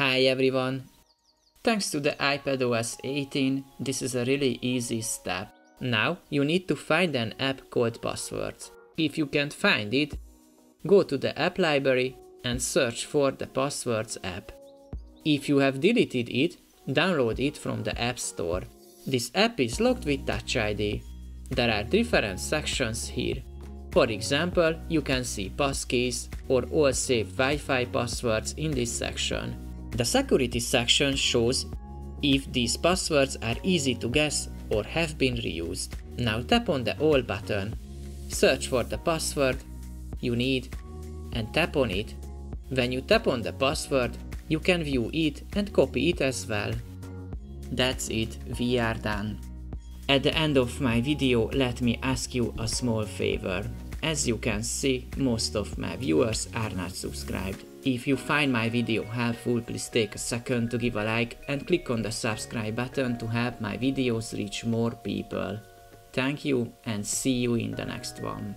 Hi everyone! Thanks to the iPadOS 18, this is a really easy step. Now you need to find an app called Passwords. If you can't find it, go to the app library and search for the Passwords app. If you have deleted it, download it from the App Store. This app is locked with Touch ID. There are different sections here. For example, you can see passkeys or all saved Wi-Fi passwords in this section. The security section shows if these passwords are easy to guess or have been reused. Now tap on the All button, search for the password you need and tap on it. When you tap on the password, you can view it and copy it as well. That's it, we are done. At the end of my video, let me ask you a small favor. As you can see, most of my viewers are not subscribed. If you find my video helpful, please take a second to give a like and click on the subscribe button to help my videos reach more people. Thank you and see you in the next one.